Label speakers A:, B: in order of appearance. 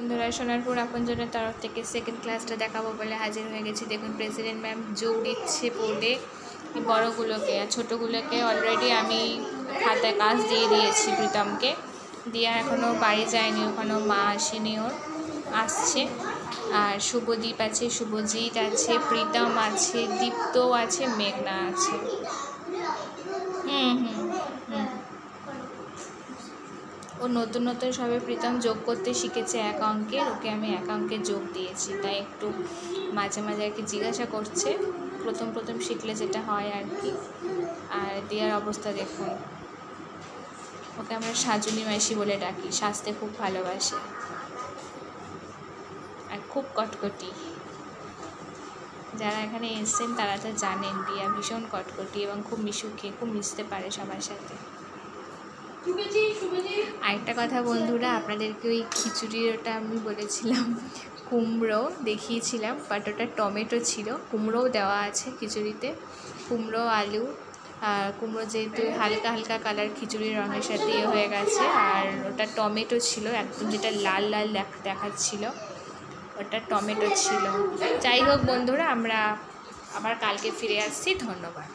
A: বন্ধুরা, সোনারপুর আপনজনের তরফ থেকে সেকেন্ড ক্লাসটা দেখাবো বলে হাজির হয়ে গেছি। দেখুন প্রেসিডেন্ট ম্যাম যোগ দিচ্ছে বোর্ডে বড়গুলোকে। আর ছোটোগুলোকে অলরেডি আমি খাতায় কাজ দিয়ে দিয়েছি প্রীতমকে। দিয়ে এখনও বাড়ি যায়নি ওখানেও মা আসেনি ওর। আসছে। আর শুভদীপ আছে, শুভজিৎ আছে, প্রীতম আছে, দীপ্তও আছে, মেঘনা আছে। ও নতুন নতুন সবে প্রীতম যোগ করতে শিখেছে এক অঙ্কের ওকে আমি এক অঙ্কের যোগ দিয়েছি। তাই একটু মাঝে মাঝে আর কি জিজ্ঞাসা করছে। প্রথম প্রথম শিখলে যেটা হয় আর কি। আর দিয়ার অবস্থা দেখুন। ওকে আমরা সাজুনি মাসি বলে ডাকি। সাজতে খুব ভালোবাসে। আর খুব কটকটি। যারা এখানে এসছেন তারা তো জানেন, দিয়া ভীষণ কটকটি এবং খুব মিশুকে, খুব মিশতে পারে সবার সাথে। আরেকটা কথা, বন্ধুরা, আপনাদেরকে ওই খিচুড়ির ওটা আমি বলেছিলাম, কুমড়ো দেখিয়েছিলাম বাট ওটা টমেটো ছিল, কুমড়োও দেওয়া আছে খিচুড়িতে, কুমড়ো, আলু, আর কুমড়ো যেহেতু হালকা হালকা কালার খিচুড়ির রঙের সাথে ইয়ে হয়ে গেছে, আর ওটা টমেটো ছিল, একদম যেটা লাল লাল দেখাচ্ছিল, ওটা টমেটো ছিল। যাই হোক, বন্ধুরা, আমরা আবার কালকে ফিরে আসছি, ধন্যবাদ।